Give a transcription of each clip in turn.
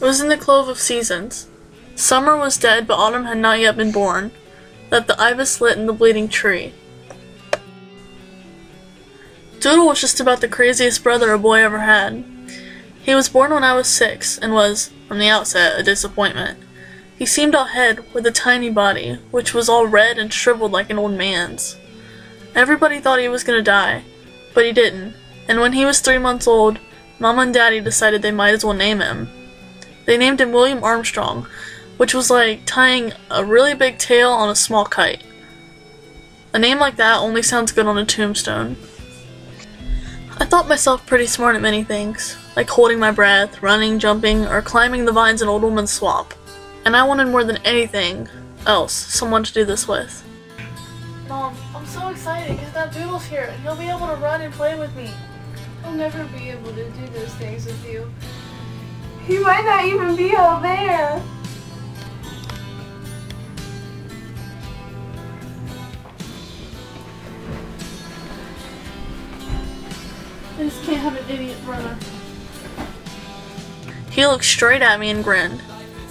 It was in the clove of seasons. Summer was dead, but autumn had not yet been born, that the ibis lit in the bleeding tree. Doodle was just about the craziest brother a boy ever had. He was born when I was six, and was, from the outset, a disappointment. He seemed all head, with a tiny body, which was all red and shriveled like an old man's. Everybody thought he was gonna die, but he didn't, and when he was three months old, Mama and Daddy decided they might as well name him. They named him William Armstrong, which was like tying a really big tail on a small kite. A name like that only sounds good on a tombstone. I thought myself pretty smart at many things, like holding my breath, running, jumping, or climbing the vines in Old Woman's Swamp. And I wanted more than anything else someone to do this with. I'm so excited because that Doodle's here and he'll be able to run and play with me. I'll never be able to do those things with you. He might not even be out there. I just can't have an idiot brother. He looked straight at me and grinned.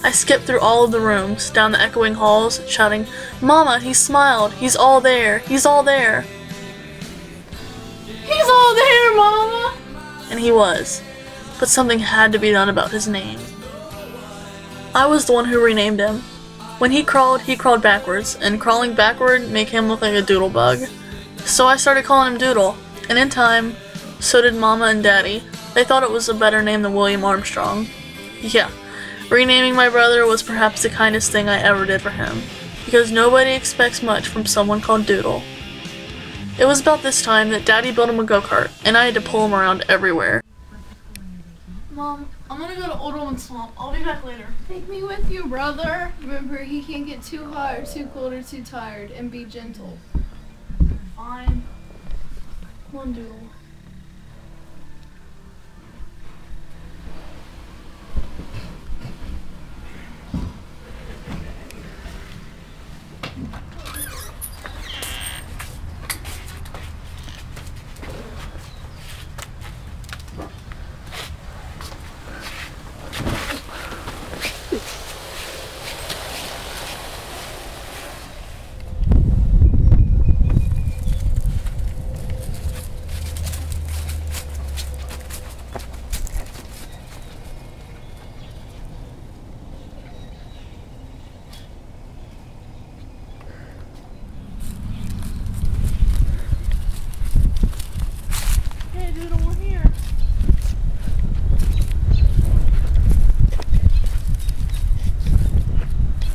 I skipped through all of the rooms, down the echoing halls, shouting, Mama, he smiled. He's all there. He's all there. He's all there, Mama! And he was. But something had to be done about his name. I was the one who renamed him. When he crawled, he crawled backwards, and crawling backward made him look like a doodle bug. So I started calling him Doodle, and in time, so did Mama and Daddy. They thought it was a better name than William Armstrong. Yeah, renaming my brother was perhaps the kindest thing I ever did for him, because nobody expects much from someone called Doodle. It was about this time that Daddy built him a go-kart, and I had to pull him around everywhere. Mom, I'm gonna go to Old Woman Swamp. I'll be back later. Take me with you, brother. Remember, he can't get too hot or too cold or too tired, and be gentle. Fine. Come on, Doodle. Hey, Doodle, we're here.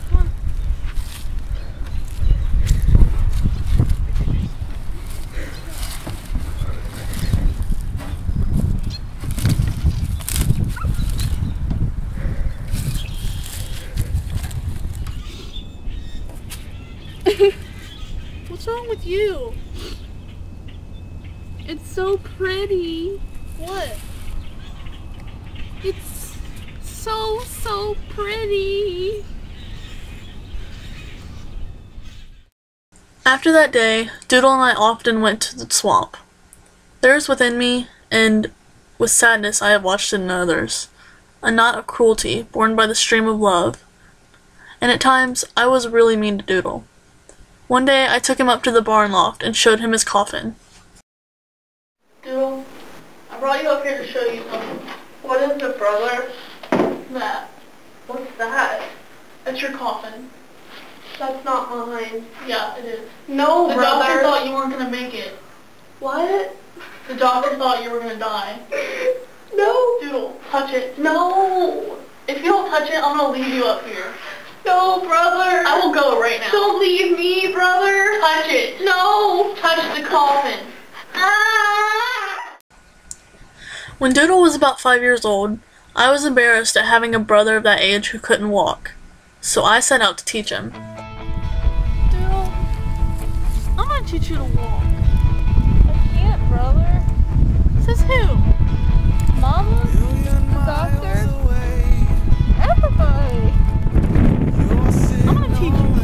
Come on. What's wrong with you? It's so pretty. What? It's so, so pretty. After that day, Doodle and I often went to the swamp. There is within me, and with sadness I have watched it in others, a knot of cruelty born by the stream of love. And at times I was really mean to Doodle. One day I took him up to the barn loft and showed him his coffin. Doodle, I brought you up here to show you something. What is it, brother? That. What's that? That's your coffin. That's not mine. Yeah, it is. No, The brother. doctor thought you weren't gonna make it. What? The doctor thought you were gonna die. No. Doodle, touch it. No. If you don't touch it, I'm gonna leave you up here. No, brother. I will go right now. Don't leave me, brother. touch it. No. Touch the coffin. Ah. When Doodle was about five years old, I was embarrassed at having a brother of that age who couldn't walk. So I set out to teach him. Doodle, I'm gonna teach you to walk. I can't, brother. Says who? Mama? The doctor? Everybody. I'm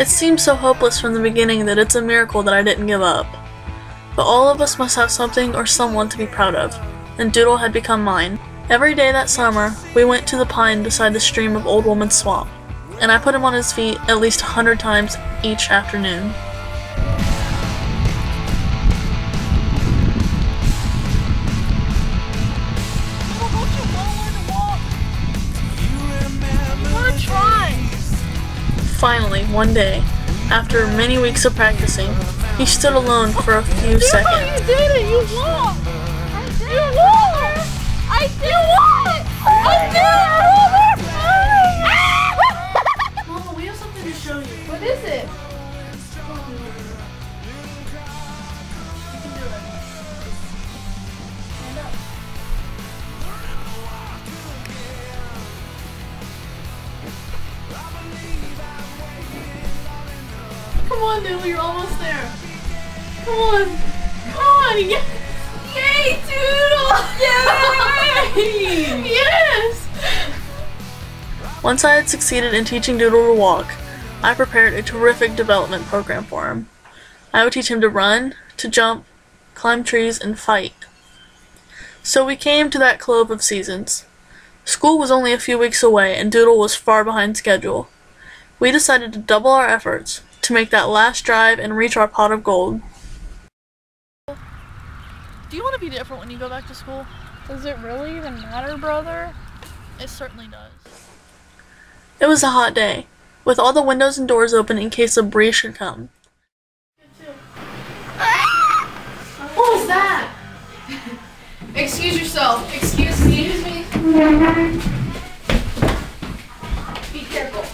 It seemed so hopeless from the beginning that it's a miracle that I didn't give up. But all of us must have something or someone to be proud of, and Doodle had become mine. Every day that summer, we went to the pine beside the stream of Old Woman's Swamp, and I put him on his feet at least a hundred times each afternoon. Finally, one day, after many weeks of practicing, he stood alone for a few seconds. You did it! You won! You won! I did it! I did it! Almost there. Come on. Come on. Yes. Yay, Doodle! Yay! yes! Once I had succeeded in teaching Doodle to walk, I prepared a terrific development program for him. I would teach him to run, to jump, climb trees, and fight. So we came to that clove of seasons. School was only a few weeks away, and Doodle was far behind schedule. We decided to double our efforts to make that last drive and reach our pot of gold. Do you want to be different when you go back to school? Does it really even matter, brother? It certainly does. It was a hot day, with all the windows and doors open in case a breeze should come. What was that? Excuse yourself. Excuse me. Excuse me. Be careful.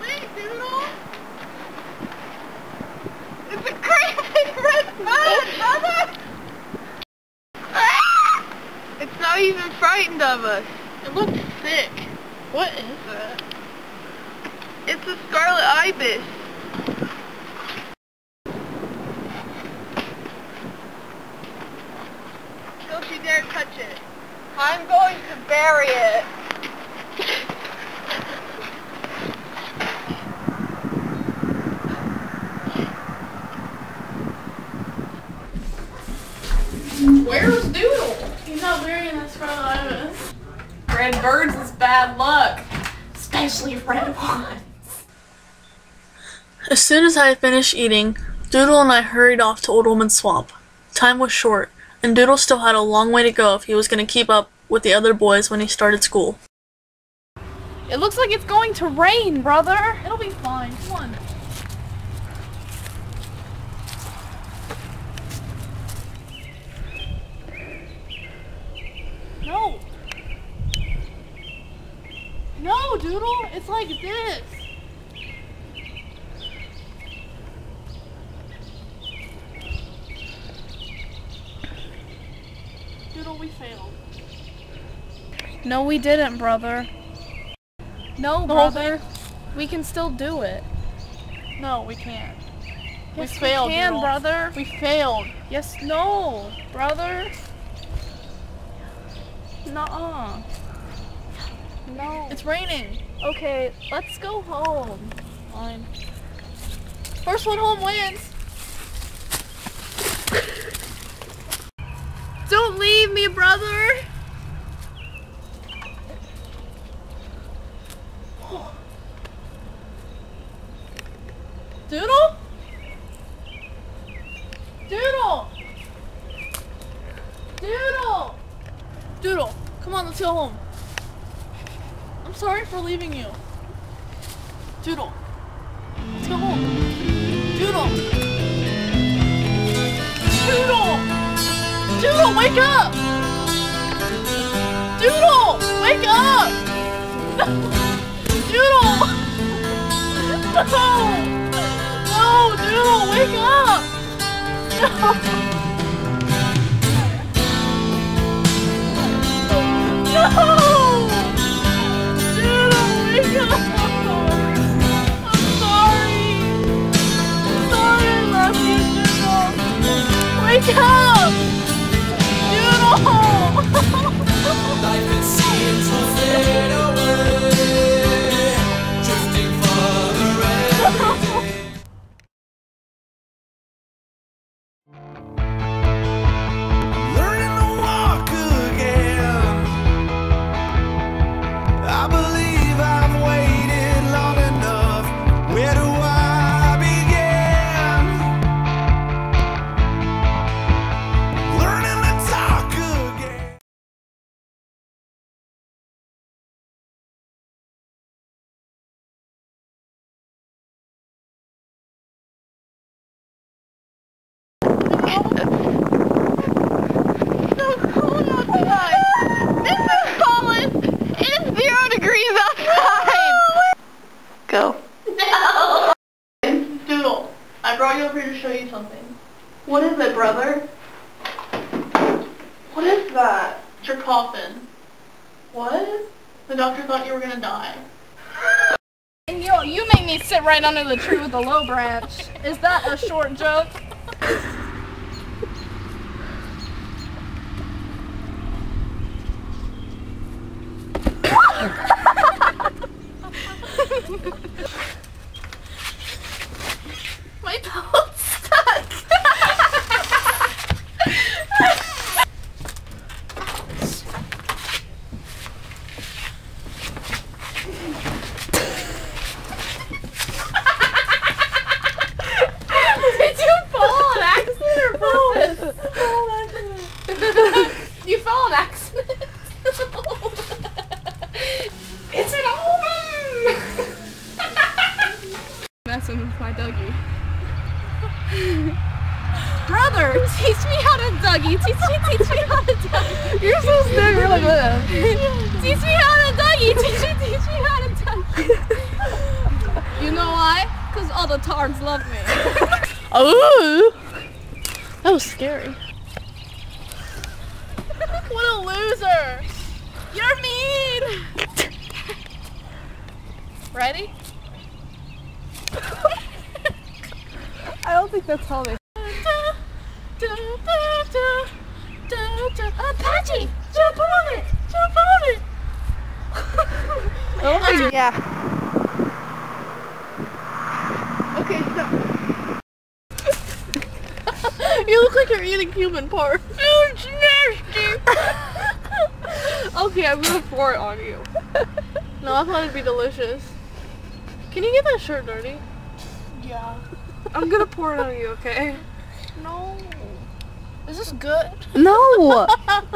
Wait, Doodle! It's a crazy red bird, brother! It's not frightened of us. It looks sick. What is that? It's a scarlet ibis. Don't you dare touch it. I'm going to bury it. Where's Doodle? He's not burying this front ibis. Red birds is bad luck. Especially red ones. As soon as I had finished eating, Doodle and I hurried off to Old Woman's Swamp. Time was short, and Doodle still had a long way to go if he was going to keep up with the other boys when he started school. It looks like it's going to rain, brother. It'll be fine. Come on. No. No, Doodle. It's like this. Doodle, we failed. No, we didn't, brother. No, brother. We can still do it. No, we can't. Yes, we failed, We can, Doodle. brother. We failed. Yes, no, brother. Nuh-uh. No. It's raining. okay. Let's go home. Fine. First one home wins. Don't leave me, brother. Doodle? Doodle! Doodle! Doodle, come on, let's go home. Sorry for leaving you. Doodle, let's go home. Doodle! Doodle! Doodle, wake up! Doodle, wake up! Doodle! No! No, Doodle, wake up! No! Doodle, wake up! Something. What is it, brother? What is that? It's your coffin. What? The doctor thought you were gonna die. And you, you made me sit right under the tree with a low branch. Is that a short joke? My toe's stuck. Did you fall on accident or purpose? you fell on accident. it's an omen. Messing with my Dougie. Brother, teach me how to Dougie. Teach me, teach me how to Dougie. You're so sick. You're like that. teach me how to Dougie. Teach me, teach me how to Dougie. you know why? Because all the tards love me. Oh, that was scary. What a loser! You're mean! Ready? I don't think that's how they. Apache! Jump on it! Jump on it! Oh, yeah. Okay, stop. You look like you're eating human parts. Oh, it's nasty! okay, I'm gonna pour it on you. No, I thought it'd be delicious. Can you get that shirt dirty? Yeah. I'm gonna pour it on you, okay? No. Is this good? No.